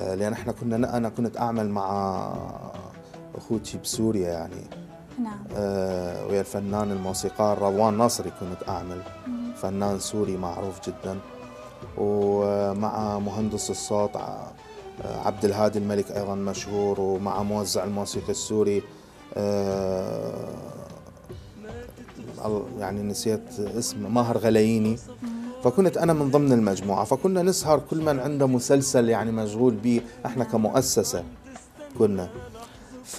آه، لأن إحنا كنا أنا كنت أعمل مع أخوتي بسوريا يعني. نعم. آه، ويا الفنان الموسيقار روان ناصري كنت أعمل. فنان سوري معروف جدا. ومع مهندس الصوت ع- عبد الهادي الملك أيضا مشهور. ومع موزع الموسيقى السوري آه، ال- يعني نسيت اسمه ماهر غلاييني. فكنت أنا من ضمن المجموعة فكنا نسهر كل من عنده مسلسل يعني مشغول به إحنا كمؤسسة كنا. ف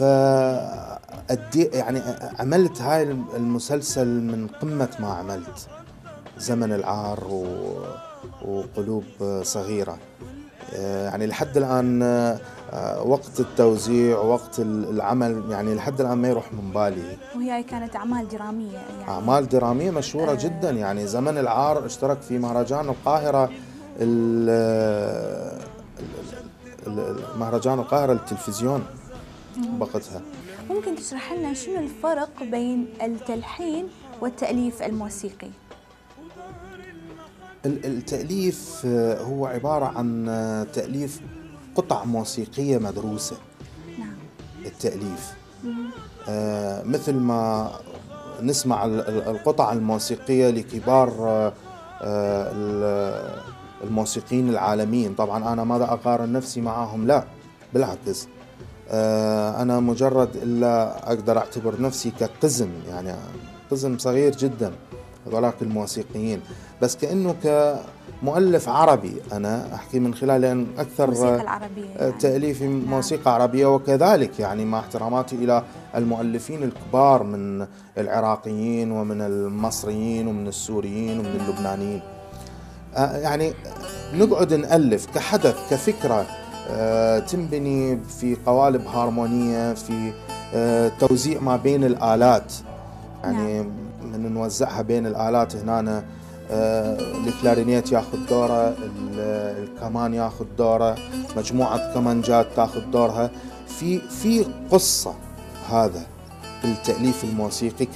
يعني عملت هاي المسلسل من قمة ما عملت. زمن العار و... وقلوب صغيرة. يعني لحد الآن آه، وقت التوزيع ووقت العمل يعني لحد الآن ما يروح من بالي. وهي كانت أعمال درامية يعني. أعمال درامية مشهورة آه. جدا. يعني زمن العار اشترك في مهرجان القاهرة ال- ال- ال- مهرجان القاهرة التلفزيون وقتها ممكن تشرح لنا شنو الفرق بين التلحين والتأليف الموسيقي؟ ال- التأليف آه، هو عبارة عن آه، تأليف قطع موسيقية مدروسة. نعم. التأليف. آه، مثل ما نسمع ال- ال- القطع الموسيقية لكبار آه، ال- الموسيقيين العالميين. طبعا أنا ماذا أقارن نفسي معهم؟ لا بالعكس. آه، أنا مجرد إلا أقدر أعتبر نفسي كقزم يعني قزم صغير جدا. هذولاك الموسيقيين. بس كأنه كمؤلف عربي أنا أحكي من خلال أكثر الموسيقى العربية يعني. تأليف موسيقى عربية وكذلك يعني مع احتراماتي إلى المؤلفين الكبار من العراقيين ومن المصريين ومن السوريين ومن اللبنانيين. آه، يعني نقعد نألف كحدث كفكرة آه، تنبني في قوالب هارمونية في آه، توزيع ما بين الآلات. يعني من نوزعها بين الآلات هنا آه، الكلارينيت ياخذ دوره ال- الكمان ياخذ دوره مجموعة كمانجات تاخذ دورها. في في قصة هذا التأليف الموسيقي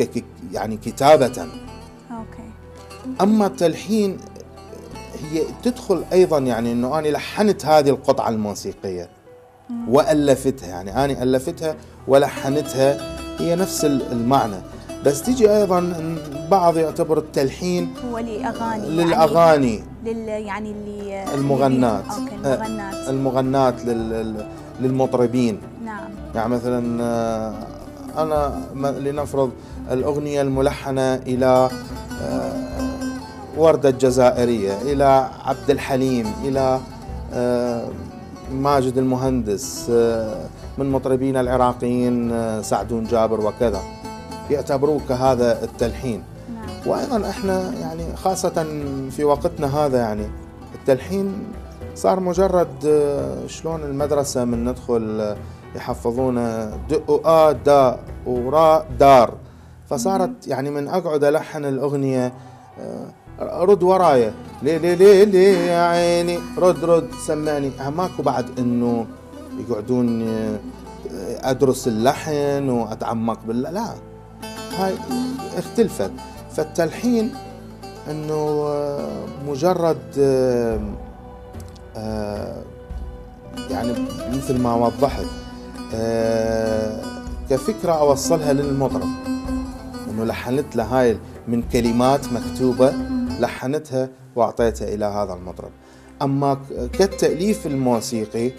يعني كتابة. okay. أما التلحين هي تدخل أيضا يعني إنه أنا لحنت هذه القطعة الموسيقية وألفتها يعني أنا ألفتها ولحنتها هي نفس ال- المعنى. بس تيجي أيضا البعض يعتبر التلحين هو لأغاني للأغاني يعني لل يعني اللي المغنات. okay آه. المغنات المغنات لل- للمطربين نعم يعني مثلا آه، أنا لنفرض الأغنية الملحنة إلى آه، وردة الجزائريه إلى عبد الحليم إلى آه، ماجد المهندس من مطربين العراقيين سعدون جابر وكذا يعتبروه كهذا التلحين. نعم. وأيضا إحنا يعني خاصة في وقتنا هذا يعني التلحين صار مجرد آه، شلون المدرسة من ندخل آه، يحفظونا د آ دا وراء دار. فصارت يعني من أقعد ألحن الأغنية آه، رد ورايا. ليه ليه ليه ليه يا عيني رد رد سمعني. ماكو بعد إنه يقعدون أدرس اللحن وأتعمق بال لا. هاي اختلفت. فالتلحين إنه آه، مجرد آه، آه، يعني مثل ما وضحت كفكرة أوصلها للمطرب إنه لحنت له هاي من كلمات مكتوبة لحنتها واعطيتها إلى هذا المطرب أما ك- كالتأليف الموسيقي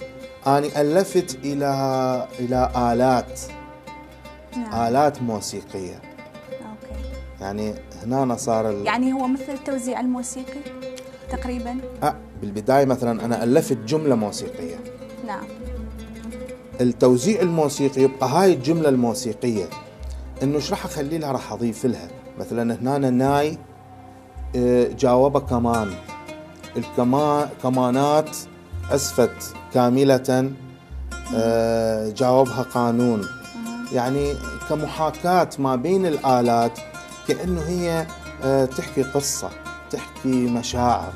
أني ألفت إلى إلى آلات نعم. آلات موسيقية. أوكي. يعني هنا صار ال... يعني هو مثل التوزيع الموسيقي تقريبا؟ آه بالبداية مثلا أنا ألفت جملة موسيقية. نعم. التوزيع الموسيقي يبقى هاي الجملة الموسيقية. إنه إيش راح أخلي لها؟ راح أضيف لها. مثلا هنا ناي آه، جاوبه كمان. الكمان كمانات أسفت كاملة آه، جاوبها قانون. يعني كمحاكاة ما بين الآلات كأنه هي آه، تحكي قصة تحكي مشاعر.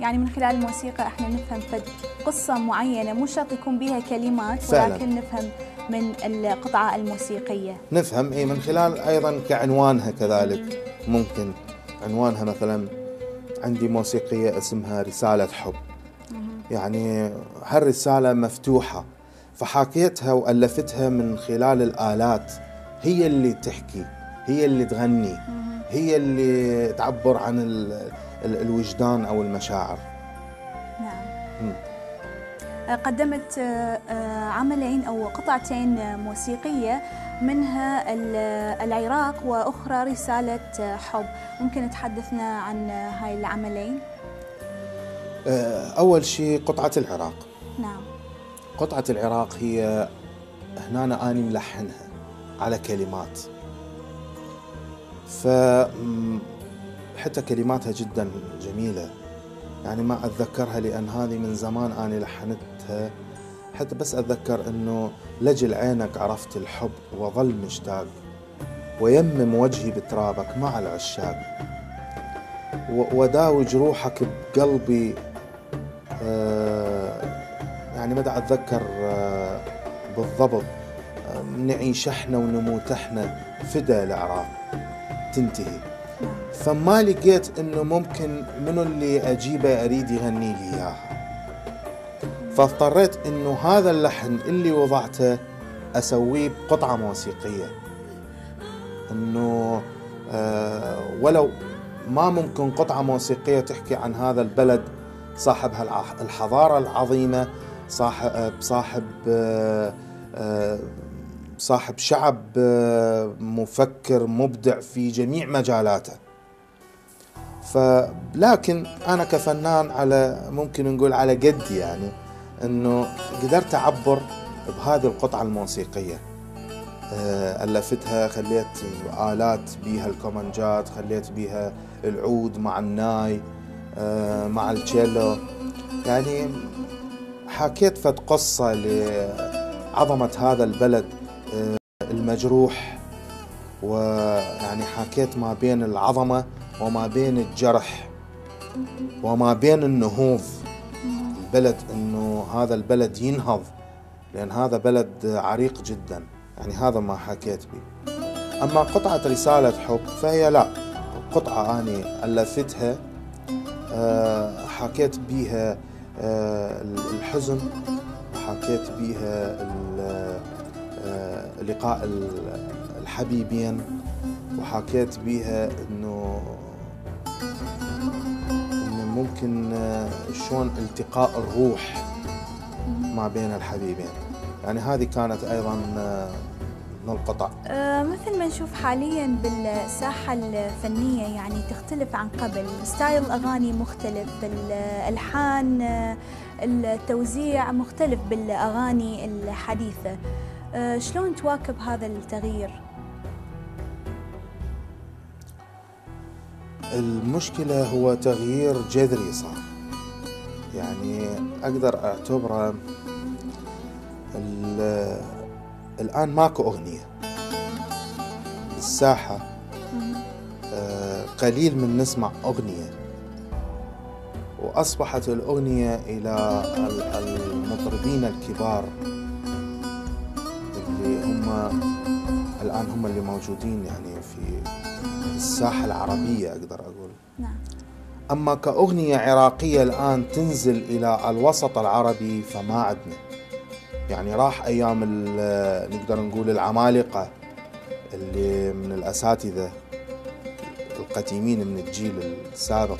يعني من خلال الموسيقى إحنا نفهم فد قصة معينة مو شرط يكون بها كلمات فعلاً. ولكن نفهم من القطعة الموسيقية. نفهم إيه من خلال أيضا كعنوانها كذلك. ممكن عنوانها مثلا عندي موسيقية اسمها رسالة حب. يعني هالرسالة مفتوحة. فحاكيتها وألفتها من خلال الآلات. هي اللي تحكي هي اللي تغني هي اللي تعبر عن الوجدان أو المشاعر. نعم. قدمت آه، عملين أو قطعتين موسيقية منها العراق وأخرى رسالة حب. ممكن تحدثنا عن هاي العملين؟ آه، أول شيء قطعة العراق. نعم. قطعة العراق هي هنا أنا أني ملحنها على كلمات. ف حتى كلماتها جدا جميلة. يعني ما أتذكرها لأن هذه من زمان أنا لحنتها. حتى بس أتذكر أنه لجل عينك عرفت الحب وظل مشتاق ويمم وجهي بترابك مع العشاق. وداوي جروحك بقلبي آه، يعني مدى أتذكر آه، بالضبط آه، نعيش إحنا ونموت إحنا فدا الأعراض تنتهي. فما لقيت إنه ممكن منو اللي أجيبه أريد يغني لي إياها. فاضطريت إنه هذا اللحن اللي وضعته أسويه بقطعة موسيقية. إنه آه ولو ما ممكن قطعة موسيقية تحكي عن هذا البلد صاحب الحضارة العظيمة صاحب صاحب صاحب شعب مفكر مبدع في جميع مجالاته. فلكن أنا كفنان على ممكن نقول على قدي يعني إنه قدرت أعبر بهذه القطعة الموسيقية. آه، ألفتها خليت آلات بيها الكومنجات خليت بيها العود مع الناي آه، مع التشيلو يعني حكيت فد قصة لعظمة هذا البلد آه، المجروح ويعني حكيت ما بين العظمة وما بين الجرح وما بين النهوض. البلد إنه هذا البلد ينهض لأن هذا بلد عريق جدا. يعني هذا ما حكيت به. أما قطعة رسالة حب فهي لا. قطعه أني ألفتها أه حكيت بيها الحزن وحكيت بيها أه لقاء الحبيبين وحكيت بيها إنه ممكن آه، شلون التقاء الروح ما بين الحبيبين. يعني هذه كانت أيضا آه، من القطع أه مثل ما نشوف حاليا بالساحة الفنية يعني تختلف عن قبل. ستايل الأغاني مختلف الألحان آه، التوزيع مختلف بالأغاني الحديثة. أه شلون تواكب هذا التغيير؟ المشكلة هو تغيير جذري صار. يعني أقدر أعتبره الآن ماكو أغنية. بالساحة آه، قليل من نسمع أغنية. وأصبحت الأغنية إلى المطربين الكبار اللي هم الآن هم اللي موجودين يعني في الساحة العربية أقدر أقول. نعم. أما كأغنية عراقية الآن تنزل إلى الوسط العربي فما عندنا يعني راح أيام نقدر نقول العمالقة اللي من الأساتذة القديمين من الجيل السابق.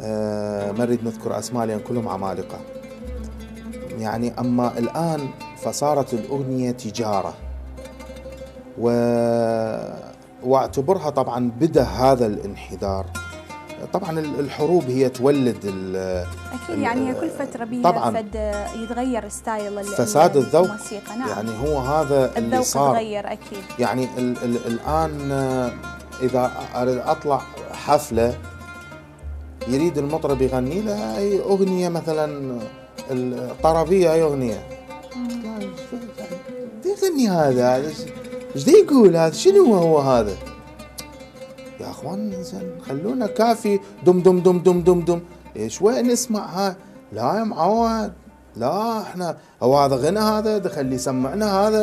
أه ما نريد نذكر أسماء لأن كلهم عمالقة. يعني أما الآن فصارت الأغنية تجارة. و وأعتبرها طبعا بدأ هذا الانحدار. طبعا الحروب هي تولد أكيد يعني كل فترة بيها طبعا. فد يتغير ستايل فساد الذوق الموسيقى. نعم. يعني هو هذا اللي صار. تغير أكيد. يعني ال ال الآن إذا أريد أطلع حفلة يريد المطرب يغني له أي أغنية مثلا الطربيه أي أغنية. يغني هذا؟ إيش يقول هذا؟ شنو هو هذا؟ اخوان زين خلونا كافي. دم دم دم دم دم دم. إيش وين نسمع هاي لا يا معود. لا إحنا هو هذا غنى هذا دخل يسمعنا هذا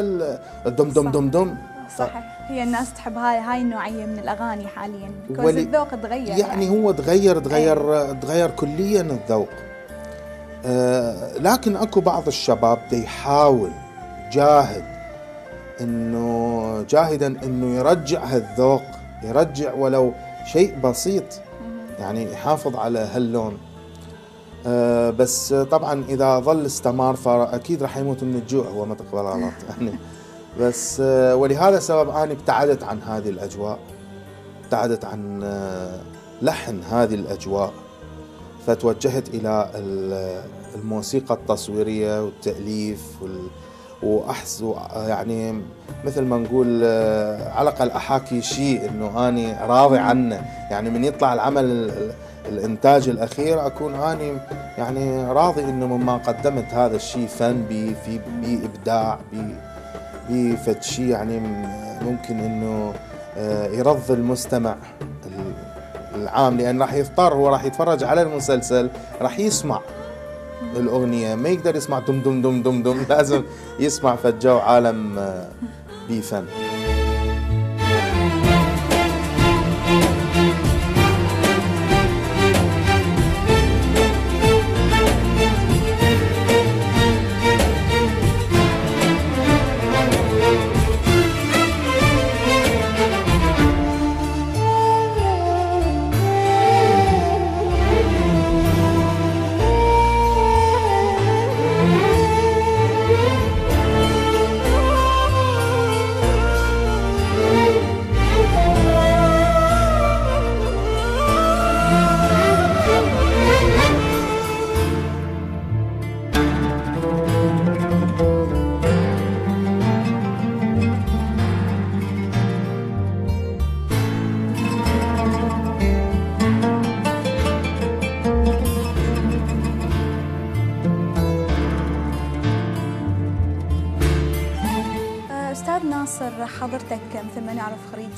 الدم دم دم دم. صحيح هي الناس تحب هاي هاي النوعية من الأغاني حاليا. ولي الذوق تغير يعني, يعني. هو تغير تغير أيه. تغير كليا الذوق. آه، لكن أكو بعض الشباب دي يحاول جاهد انه جاهدا إنه يرجع هالذوق يرجع ولو شيء بسيط. يعني يحافظ على هاللون. آه، بس طبعا إذا ظل استمر فأكيد راح يموت من الجوع هو ما تقبل غلط. يعني بس آه، ولهذا السبب أنا ابتعدت عن هذه الأجواء. ابتعدت عن آه، لحن هذه الأجواء. فتوجهت إلى الموسيقى التصويرية والتأليف وال واحس يعني مثل ما نقول على الأقل أحاكي شيء إنه اني راضي عنه. يعني من يطلع العمل الإنتاج الأخير أكون اني يعني راضي إنه مما قدمت هذا الشيء فن بي في بابداع بي بفد شيء يعني ممكن إنه آه، يرضي المستمع العام. لأن راح يضطر هو راح يتفرج على المسلسل راح يسمع. الأغنية. ما يقدر يسمع دم دم دم دم دم لازم يسمع فجو عالم آه، بفن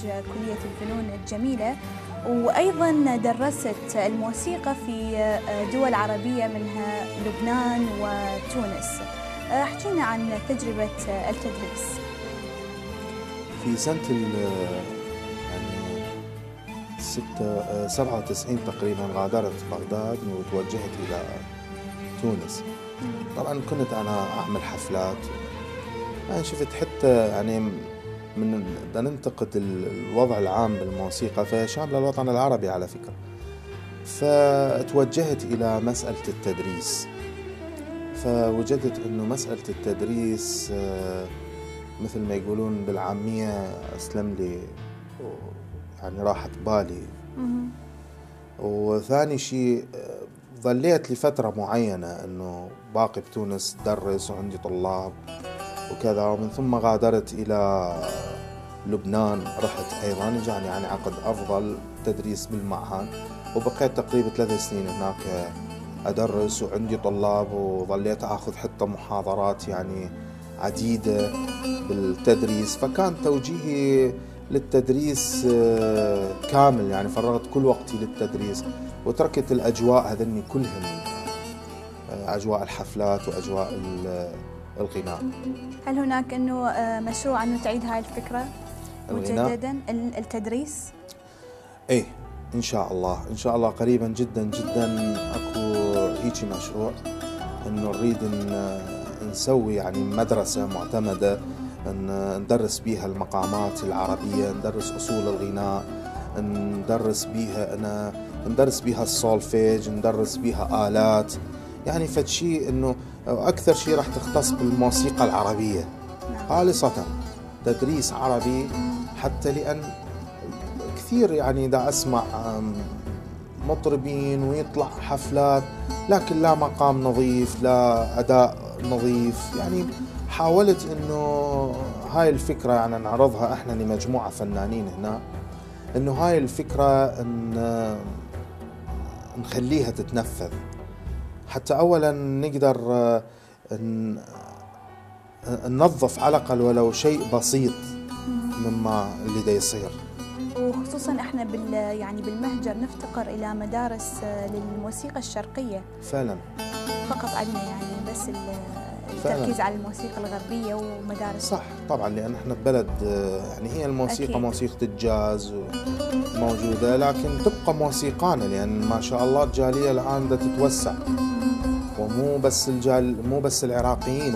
كلية الفنون الجميلة وأيضا درست الموسيقى في دول عربية منها لبنان وتونس. احكينا عن تجربة التدريس. في سنة يعني ستة سبعة وتسعين تقريبا غادرت بغداد وتوجهت إلى تونس. طبعا كنت أنا أعمل حفلات. يعني شفت حتى يعني من بدنا ننتقد الوضع العام بالموسيقى فهي شامله الوطن العربي على فكرة. فتوجهت إلى مسألة التدريس. فوجدت إنه مسألة التدريس آه، مثل ما يقولون بالعامية أسلم لي يعني راحت بالي. وثاني شيء آه، ظليت لفترة معينة إنه باقي بتونس درس وعندي طلاب. وكذا. ومن ثم غادرت إلى لبنان رحت أيضا. جاني يعني عقد أفضل تدريس بالمعهد وبقيت تقريبا ثلاث سنين هناك أدرس. وعندي طلاب وظليت أخذ حتى محاضرات يعني عديدة بالتدريس. فكان توجيهي للتدريس آه، كامل يعني فرغت كل وقتي للتدريس. وتركت الأجواء هذني كلهم آه، أجواء الحفلات وأجواء الغناء. هل هناك إنه آه، مشروع أنه تعيد هاي الفكرة مجددا؟ التدريس؟ إيه إن شاء الله. إن شاء الله قريبا جدا جدا أكو هيجي مشروع إنه نريد إن نسوي يعني مدرسة معتمدة إن ندرس بيها المقامات العربية ندرس أصول الغناء ندرس بيها أنا ندرس بيها السولفيج ندرس بيها آلات. يعني فد شيء إنه أكثر شيء راح تختص بالموسيقى العربية. خالصة تدريس عربي حتى لأن كثير يعني إذا أسمع مطربين ويطلع حفلات لكن لا مقام نظيف لا أداء نظيف. يعني حاولت إنه هاي الفكرة يعني نعرضها إحنا لمجموعة فنانين هنا إنه هاي الفكرة إن نخليها تتنفذ. حتى اولا نقدر آه، ننظف على الاقل ولو شيء بسيط مما اللي دا يصير. وخصوصا إحنا بال يعني بالمهجر نفتقر إلى مدارس آه، للموسيقى الشرقية. فعلا. فقط عندنا يعني بس التركيز على الموسيقى الغربية ومدارس. صح طبعا لأن إحنا ببلد آه، يعني هي الموسيقى أكيد. موسيقى الجاز موجودة لكن تبقى موسيقانا لأن ما شاء الله الجالية الآن بدها تتوسع. ومو بس الجال مو بس العراقيين